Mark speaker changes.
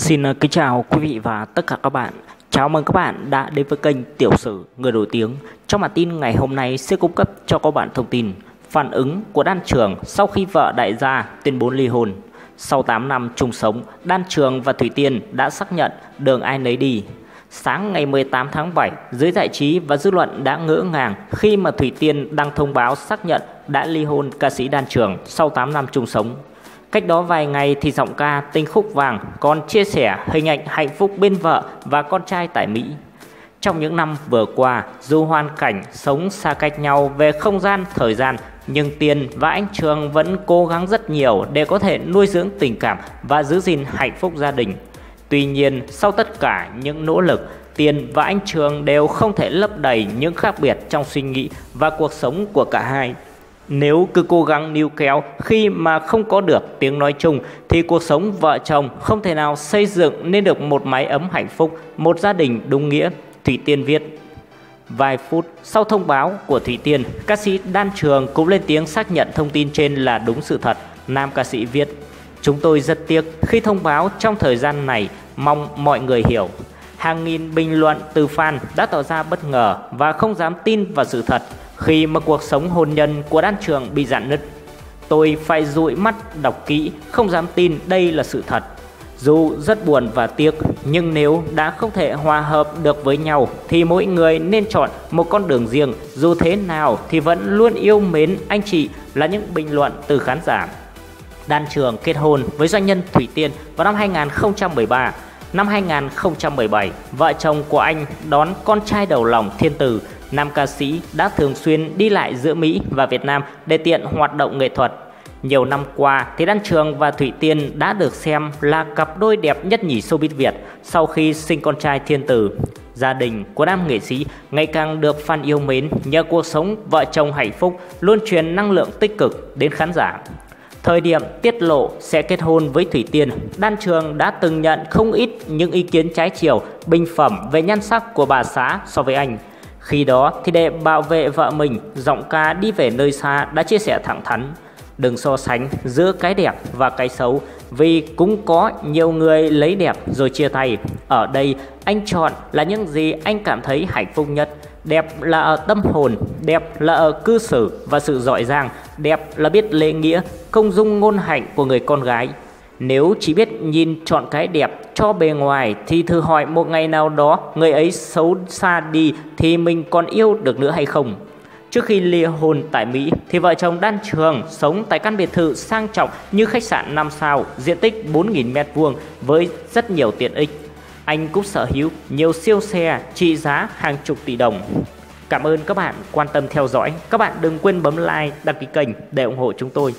Speaker 1: Xin ờ, kính chào quý vị và tất cả các bạn. Chào mừng các bạn đã đến với kênh Tiểu sử Người nổi tiếng. Trong bản tin ngày hôm nay sẽ cung cấp cho các bạn thông tin phản ứng của Đan Trường sau khi vợ đại gia tuyên bố ly hôn. Sau 8 năm chung sống, Đan Trường và Thủy Tiên đã xác nhận đường ai nấy đi. Sáng ngày 18 tháng 7, giới giải trí và dư luận đã ngỡ ngàng khi mà Thủy Tiên đăng thông báo xác nhận đã ly hôn ca sĩ Đan Trường sau 8 năm chung sống. Cách đó vài ngày thì giọng ca Tinh Khúc Vàng còn chia sẻ hình ảnh hạnh phúc bên vợ và con trai tại Mỹ. Trong những năm vừa qua, dù hoàn cảnh sống xa cách nhau về không gian, thời gian, nhưng Tiên và anh Trường vẫn cố gắng rất nhiều để có thể nuôi dưỡng tình cảm và giữ gìn hạnh phúc gia đình. Tuy nhiên, sau tất cả những nỗ lực, Tiên và anh Trường đều không thể lấp đầy những khác biệt trong suy nghĩ và cuộc sống của cả hai. Nếu cứ cố gắng níu kéo khi mà không có được tiếng nói chung thì cuộc sống vợ chồng không thể nào xây dựng nên được một mái ấm hạnh phúc, một gia đình đúng nghĩa. Thủy Tiên viết. Vài phút sau thông báo của Thủy Tiên, ca sĩ Đan Trường cũng lên tiếng xác nhận thông tin trên là đúng sự thật. Nam ca sĩ viết, Chúng tôi rất tiếc khi thông báo trong thời gian này, mong mọi người hiểu. Hàng nghìn bình luận từ fan đã tỏ ra bất ngờ và không dám tin vào sự thật khi mà cuộc sống hôn nhân của đan trường bị dạn nứt. Tôi phải dụi mắt đọc kỹ, không dám tin đây là sự thật. Dù rất buồn và tiếc, nhưng nếu đã không thể hòa hợp được với nhau thì mỗi người nên chọn một con đường riêng. Dù thế nào thì vẫn luôn yêu mến anh chị là những bình luận từ khán giả. Đan Trường kết hôn với doanh nhân Thủy Tiên vào năm 2013. Năm 2017, vợ chồng của anh đón con trai đầu lòng Thiên Tử nam ca sĩ đã thường xuyên đi lại giữa Mỹ và Việt Nam để tiện hoạt động nghệ thuật. Nhiều năm qua thì Đan Trường và Thủy Tiên đã được xem là cặp đôi đẹp nhất nhì showbiz Việt sau khi sinh con trai thiên tử. Gia đình của nam nghệ sĩ ngày càng được fan yêu mến nhờ cuộc sống vợ chồng hạnh phúc luôn truyền năng lượng tích cực đến khán giả. Thời điểm tiết lộ sẽ kết hôn với Thủy Tiên, Đan Trường đã từng nhận không ít những ý kiến trái chiều, bình phẩm về nhan sắc của bà xã so với anh. Khi đó thì để bảo vệ vợ mình, giọng ca đi về nơi xa đã chia sẻ thẳng thắn. Đừng so sánh giữa cái đẹp và cái xấu vì cũng có nhiều người lấy đẹp rồi chia tay. Ở đây anh chọn là những gì anh cảm thấy hạnh phúc nhất. Đẹp là ở tâm hồn, đẹp là ở cư xử và sự giỏi giang, đẹp là biết lễ nghĩa, công dung ngôn hạnh của người con gái. Nếu chỉ biết nhìn chọn cái đẹp cho bề ngoài thì thử hỏi một ngày nào đó người ấy xấu xa đi thì mình còn yêu được nữa hay không? Trước khi ly hôn tại Mỹ thì vợ chồng Đan Trường sống tại căn biệt thự sang trọng như khách sạn 5 sao, diện tích 4.000 m2 với rất nhiều tiện ích. Anh cũng sở hữu nhiều siêu xe trị giá hàng chục tỷ đồng. Cảm ơn các bạn quan tâm theo dõi. Các bạn đừng quên bấm like, đăng ký kênh để ủng hộ chúng tôi.